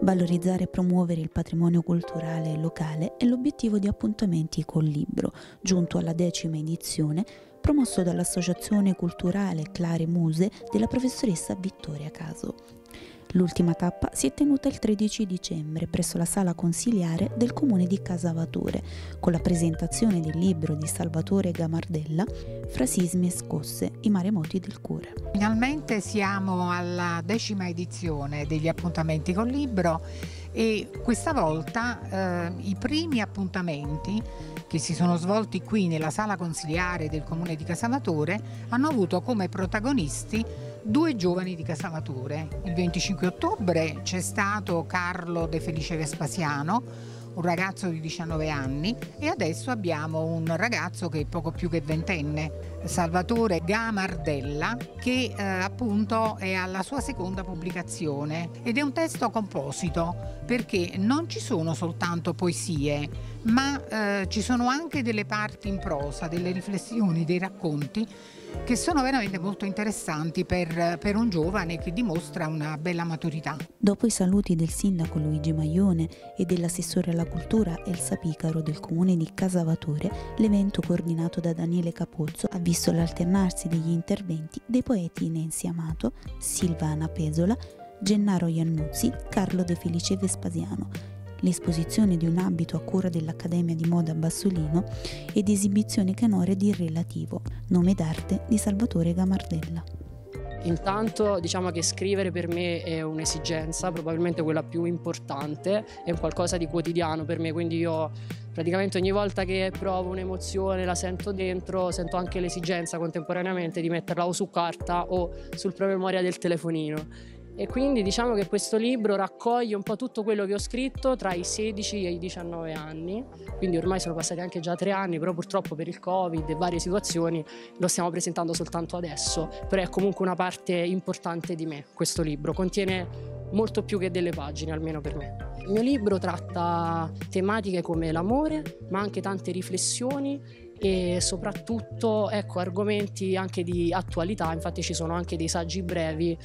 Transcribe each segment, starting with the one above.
Valorizzare e promuovere il patrimonio culturale locale è l'obiettivo di appuntamenti col libro, giunto alla decima edizione, promosso dall'Associazione Culturale Clare Muse della professoressa Vittoria Caso. L'ultima tappa si è tenuta il 13 dicembre presso la sala consiliare del comune di Casavature, con la presentazione del libro di Salvatore Gamardella, Frasismi e scosse, i maremoti del cuore. Finalmente siamo alla decima edizione degli appuntamenti col libro e questa volta eh, i primi appuntamenti che si sono svolti qui nella sala consiliare del comune di Casavatore hanno avuto come protagonisti due giovani di Casamature. Il 25 ottobre c'è stato Carlo De Felice Vespasiano, un ragazzo di 19 anni e adesso abbiamo un ragazzo che è poco più che ventenne, Salvatore Gamardella, che eh, appunto è alla sua seconda pubblicazione ed è un testo composito perché non ci sono soltanto poesie, ma eh, ci sono anche delle parti in prosa, delle riflessioni, dei racconti che sono veramente molto interessanti per, per, un giovane che dimostra una bella maturità. Dopo i saluti del sindaco Luigi Maglione e dell'assessore alla cultura Elsa Picaro del comune di Casavatore, l'evento coordinato da Daniele Capozzo ha visto l'alternarsi degli interventi dei poeti Nenzi Amato, Silvana Pesola, Gennaro Iannuzzi, Carlo De Felice Vespasiano l'esposizione di un abito a cura dell'Accademia di Moda Bassolino ed esibizione canore di Relativo, nome d'arte di Salvatore Gamardella. Intanto diciamo che scrivere per me è un'esigenza, probabilmente quella più importante, è un qualcosa di quotidiano per me, quindi io praticamente ogni volta che provo un'emozione, la sento dentro, sento anche l'esigenza contemporaneamente di metterla o su carta o sul promemoria del telefonino e quindi diciamo che questo libro raccoglie un po' tutto quello che ho scritto tra i 16 e i 19 anni, quindi ormai sono passati anche già tre anni, però purtroppo per il Covid e varie situazioni lo stiamo presentando soltanto adesso, però è comunque una parte importante di me questo libro, contiene molto più che delle pagine, almeno per me. Il mio libro tratta tematiche come l'amore, ma anche tante riflessioni e soprattutto ecco, argomenti anche di attualità, infatti ci sono anche dei saggi brevi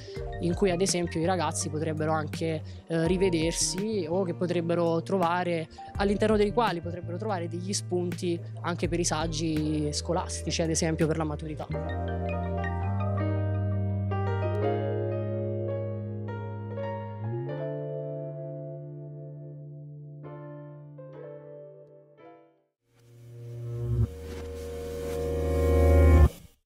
in cui ad esempio i ragazzi potrebbero anche eh, rivedersi o che potrebbero trovare, all'interno dei quali potrebbero trovare degli spunti anche per i saggi scolastici, ad esempio per la maturità.